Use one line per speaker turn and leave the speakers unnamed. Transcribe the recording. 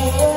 Oh,